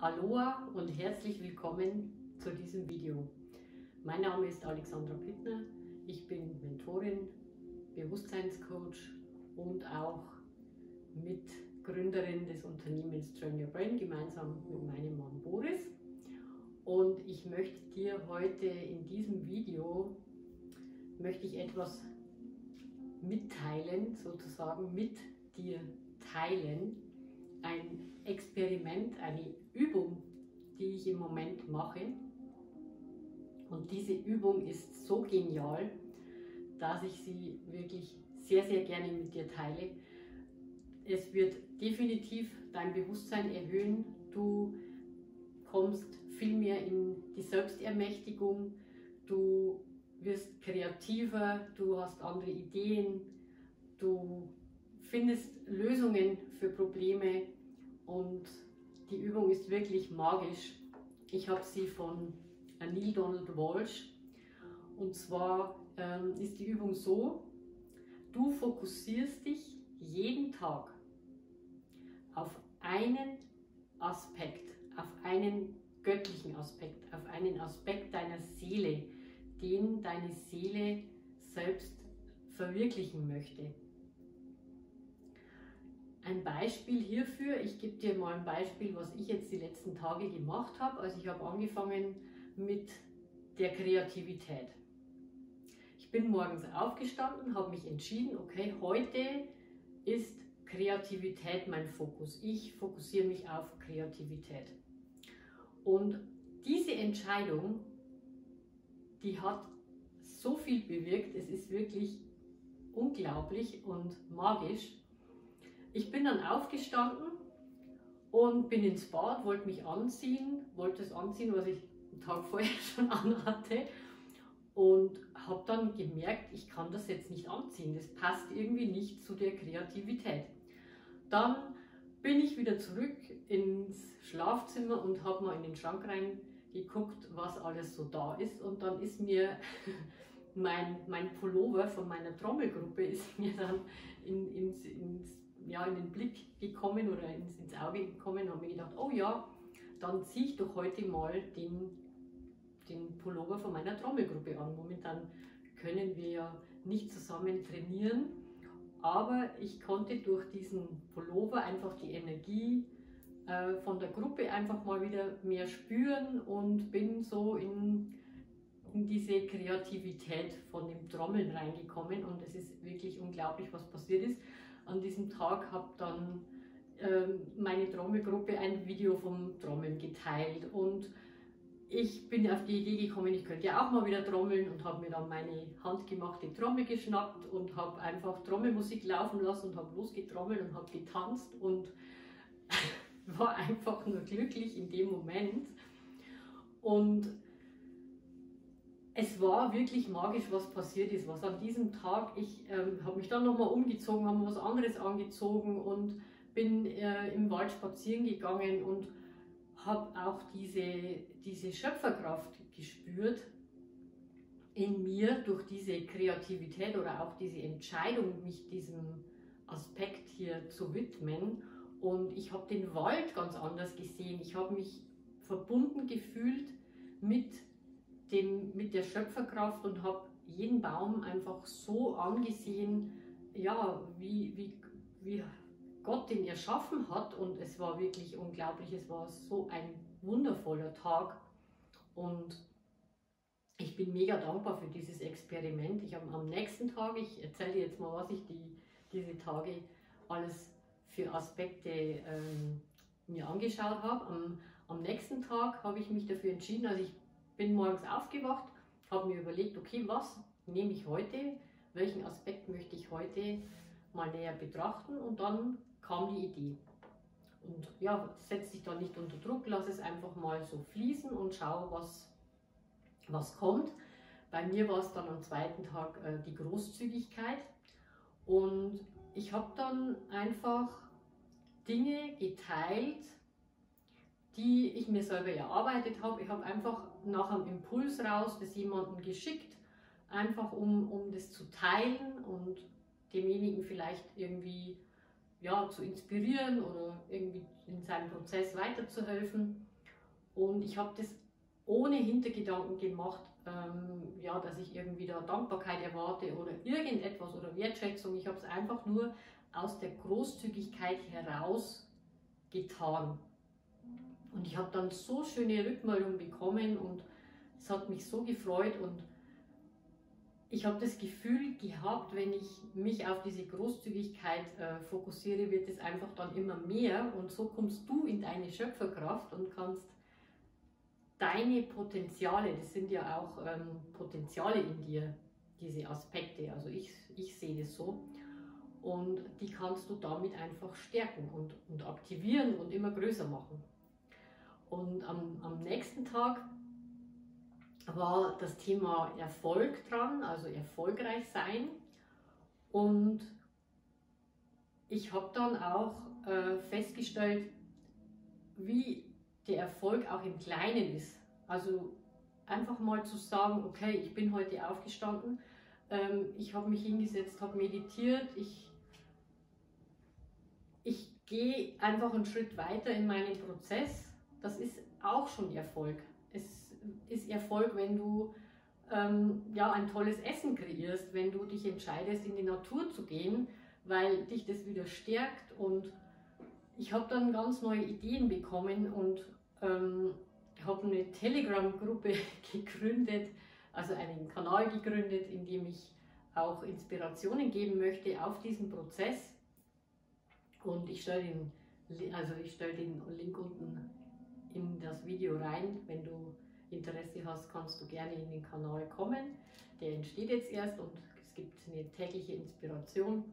Aloha und herzlich willkommen zu diesem Video. Mein Name ist Alexandra Pittner. Ich bin Mentorin, Bewusstseinscoach und auch Mitgründerin des Unternehmens Train Your Brain gemeinsam mit meinem Mann Boris. Und ich möchte dir heute in diesem Video möchte ich etwas mitteilen, sozusagen mit dir teilen, ein Experiment, eine Übung, die ich im Moment mache. Und diese Übung ist so genial, dass ich sie wirklich sehr, sehr gerne mit dir teile. Es wird definitiv dein Bewusstsein erhöhen. Du kommst viel mehr in die Selbstermächtigung. Du wirst kreativer, du hast andere Ideen, du findest Lösungen für Probleme und die Übung ist wirklich magisch. Ich habe sie von Neil Donald Walsh und zwar ähm, ist die Übung so, du fokussierst dich jeden Tag auf einen Aspekt, auf einen göttlichen Aspekt, auf einen Aspekt deiner Seele, den deine Seele selbst verwirklichen möchte. Ein Beispiel hierfür, ich gebe dir mal ein Beispiel, was ich jetzt die letzten Tage gemacht habe. Also ich habe angefangen mit der Kreativität. Ich bin morgens aufgestanden, habe mich entschieden, okay, heute ist Kreativität mein Fokus. Ich fokussiere mich auf Kreativität. Und diese Entscheidung, die hat so viel bewirkt, es ist wirklich unglaublich und magisch. Ich bin dann aufgestanden und bin ins Bad, wollte mich anziehen, wollte es anziehen, was ich einen Tag vorher schon anhatte. Und habe dann gemerkt, ich kann das jetzt nicht anziehen, das passt irgendwie nicht zu der Kreativität. Dann bin ich wieder zurück ins Schlafzimmer und habe mal in den Schrank reingeguckt, was alles so da ist. Und dann ist mir mein, mein Pullover von meiner Trommelgruppe ist mir dann in, ins, ins ja, in den Blick gekommen oder ins, ins Auge gekommen und habe mir gedacht, oh ja, dann ziehe ich doch heute mal den, den Pullover von meiner Trommelgruppe an. Momentan können wir ja nicht zusammen trainieren, aber ich konnte durch diesen Pullover einfach die Energie äh, von der Gruppe einfach mal wieder mehr spüren und bin so in, in diese Kreativität von dem Trommeln reingekommen und es ist wirklich unglaublich, was passiert ist an diesem Tag, habe dann ähm, meine Trommelgruppe ein Video vom Trommeln geteilt und ich bin auf die Idee gekommen, ich könnte ja auch mal wieder trommeln und habe mir dann meine handgemachte Trommel geschnappt und habe einfach Trommelmusik laufen lassen und habe losgetrommelt und habe getanzt und war einfach nur glücklich in dem Moment. Und es war wirklich magisch, was passiert ist. Was an diesem Tag, ich ähm, habe mich dann nochmal umgezogen, habe was anderes angezogen und bin äh, im Wald spazieren gegangen und habe auch diese, diese Schöpferkraft gespürt in mir durch diese Kreativität oder auch diese Entscheidung, mich diesem Aspekt hier zu widmen. Und ich habe den Wald ganz anders gesehen. Ich habe mich verbunden gefühlt mit dem, mit der Schöpferkraft und habe jeden Baum einfach so angesehen, ja, wie, wie, wie Gott den erschaffen hat. Und es war wirklich unglaublich. Es war so ein wundervoller Tag. Und ich bin mega dankbar für dieses Experiment. Ich habe am nächsten Tag, ich erzähle dir jetzt mal, was ich die, diese Tage alles für Aspekte ähm, mir angeschaut habe. Am, am nächsten Tag habe ich mich dafür entschieden, also ich bin morgens aufgewacht, habe mir überlegt, okay, was nehme ich heute, welchen Aspekt möchte ich heute mal näher betrachten und dann kam die Idee. Und ja, setz dich da nicht unter Druck, lass es einfach mal so fließen und schau, was, was kommt. Bei mir war es dann am zweiten Tag äh, die Großzügigkeit und ich habe dann einfach Dinge geteilt, die ich mir selber erarbeitet habe. Ich habe einfach nach einem Impuls raus das jemandem geschickt, einfach um, um das zu teilen und demjenigen vielleicht irgendwie ja, zu inspirieren oder irgendwie in, seinem Prozess weiterzuhelfen. Und ich habe das ohne Hintergedanken gemacht, ähm, ja, dass ich irgendwie da Dankbarkeit erwarte oder irgendetwas oder Wertschätzung. Ich habe es einfach nur aus der Großzügigkeit heraus getan. Und ich habe dann so schöne Rückmeldungen bekommen und es hat mich so gefreut und ich habe das Gefühl gehabt, wenn ich mich auf diese Großzügigkeit äh, fokussiere, wird es einfach dann immer mehr und so kommst du in deine Schöpferkraft und kannst deine Potenziale, das sind ja auch ähm, Potenziale in dir, diese Aspekte, also ich, ich sehe das so, und die kannst du damit einfach stärken und, und aktivieren und immer größer machen. Und am, am nächsten Tag war das Thema Erfolg dran, also erfolgreich sein. Und ich habe dann auch äh, festgestellt, wie der Erfolg auch im Kleinen ist. Also einfach mal zu sagen, okay, ich bin heute aufgestanden, ähm, ich habe mich hingesetzt, habe meditiert, ich, ich gehe einfach einen Schritt weiter in meinen Prozess. Das ist auch schon Erfolg. Es ist Erfolg, wenn du ähm, ja, ein tolles Essen kreierst, wenn du dich entscheidest, in die Natur zu gehen, weil dich das wieder stärkt. Und ich habe dann ganz neue Ideen bekommen und ähm, habe eine Telegram-Gruppe gegründet, also einen Kanal gegründet, in dem ich auch Inspirationen geben möchte auf diesen Prozess. Und ich stelle den, also ich den Link unten in das Video rein. Wenn du Interesse hast, kannst du gerne in den Kanal kommen. Der entsteht jetzt erst und es gibt eine tägliche Inspiration.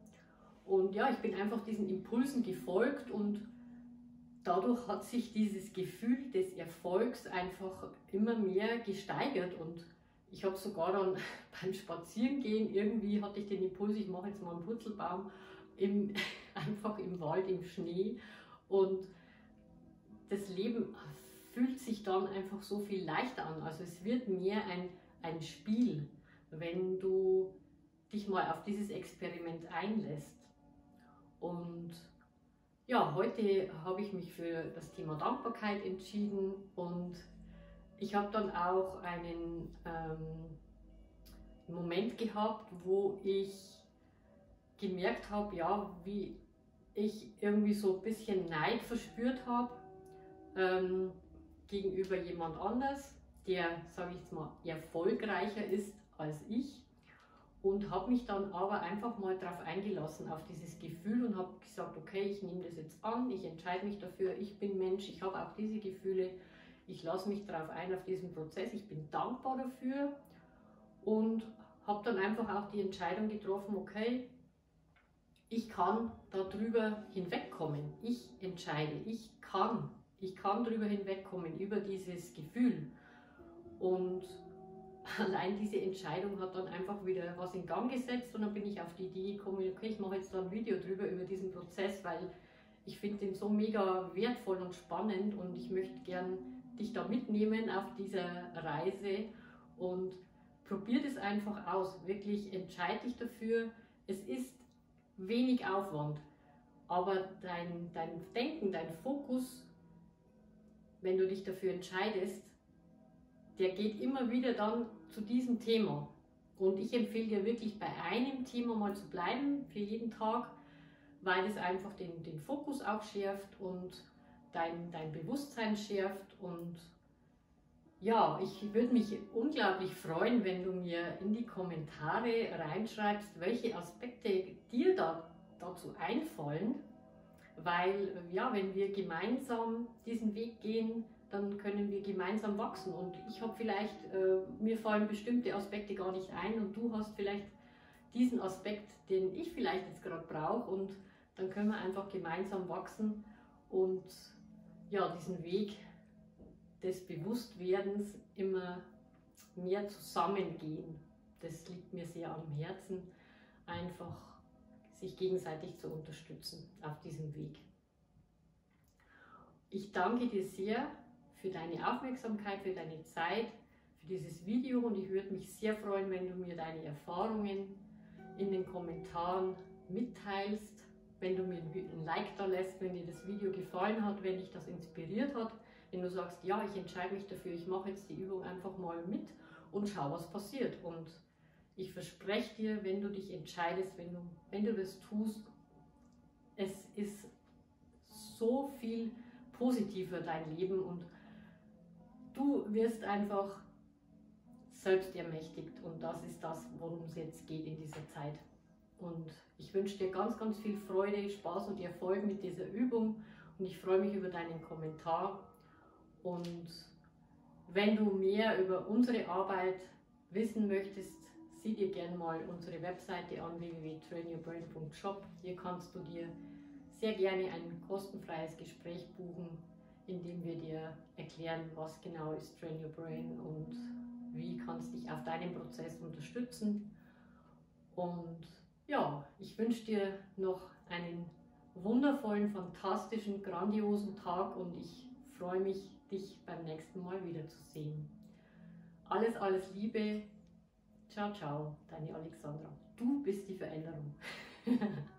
Und ja, ich bin einfach diesen Impulsen gefolgt und dadurch hat sich dieses Gefühl des Erfolgs einfach immer mehr gesteigert und ich habe sogar dann beim Spazierengehen irgendwie hatte ich den Impuls, ich mache jetzt mal einen Purzelbaum im, einfach im Wald, im Schnee und das Leben fühlt sich dann einfach so viel leichter an. Also es wird mehr ein, ein Spiel, wenn du dich mal auf dieses Experiment einlässt. Und ja, heute habe ich mich für das Thema Dankbarkeit entschieden und ich habe dann auch einen ähm, Moment gehabt, wo ich gemerkt habe, ja, wie ich irgendwie so ein bisschen Neid verspürt habe ähm, gegenüber jemand anders, der, sage ich jetzt mal, erfolgreicher ist als ich. Und habe mich dann aber einfach mal darauf eingelassen, auf dieses Gefühl und habe gesagt, okay, ich nehme das jetzt an, ich entscheide mich dafür, ich bin Mensch, ich habe auch diese Gefühle, ich lasse mich darauf ein, auf diesen Prozess, ich bin dankbar dafür und habe dann einfach auch die Entscheidung getroffen, okay, ich kann darüber hinwegkommen, ich entscheide, ich kann, ich kann darüber hinwegkommen, über dieses Gefühl. Und allein diese Entscheidung hat dann einfach wieder was in Gang gesetzt und dann bin ich auf die Idee gekommen, okay, ich mache jetzt da ein Video drüber über diesen Prozess, weil ich finde den so mega wertvoll und spannend und ich möchte gern dich da mitnehmen auf dieser Reise und probier das einfach aus. Wirklich entscheide dich dafür. Es ist wenig Aufwand, aber dein, dein Denken, dein Fokus, wenn du dich dafür entscheidest, der geht immer wieder dann zu diesem Thema. Und ich empfehle dir wirklich bei einem Thema mal zu bleiben für jeden Tag, weil es einfach den, den Fokus auch schärft und dein, dein Bewusstsein schärft. Und ja, ich würde mich unglaublich freuen, wenn du mir in die Kommentare reinschreibst, welche Aspekte dir da, dazu einfallen. Weil ja, wenn wir gemeinsam diesen Weg gehen, dann können wir gemeinsam wachsen. Und ich habe vielleicht, äh, mir fallen bestimmte Aspekte gar nicht ein und du hast vielleicht diesen Aspekt, den ich vielleicht jetzt gerade brauche und dann können wir einfach gemeinsam wachsen und ja, diesen Weg des Bewusstwerdens immer mehr zusammengehen. Das liegt mir sehr am Herzen, einfach sich gegenseitig zu unterstützen auf diesem Weg. Ich danke dir sehr für deine Aufmerksamkeit, für deine Zeit, für dieses Video und ich würde mich sehr freuen, wenn du mir deine Erfahrungen in den Kommentaren mitteilst wenn du mir ein Like da lässt, wenn dir das Video gefallen hat, wenn dich das inspiriert hat, wenn du sagst, ja, ich entscheide mich dafür, ich mache jetzt die Übung einfach mal mit und schau, was passiert. Und ich verspreche dir, wenn du dich entscheidest, wenn du, wenn du das tust, es ist so viel positiver dein Leben und du wirst einfach selbst ermächtigt und das ist das, worum es jetzt geht in dieser Zeit. Und ich wünsche dir ganz, ganz viel Freude, Spaß und Erfolg mit dieser Übung und ich freue mich über deinen Kommentar. Und wenn du mehr über unsere Arbeit wissen möchtest, sieh dir gerne mal unsere Webseite an www.trainyourbrain.shop. Hier kannst du dir sehr gerne ein kostenfreies Gespräch buchen, in dem wir dir erklären, was genau ist Train Your Brain und wie kannst dich auf deinem Prozess unterstützen. Und ja, ich wünsche dir noch einen wundervollen, fantastischen, grandiosen Tag und ich freue mich, dich beim nächsten Mal wiederzusehen. Alles, alles Liebe. Ciao, ciao, deine Alexandra. Du bist die Veränderung.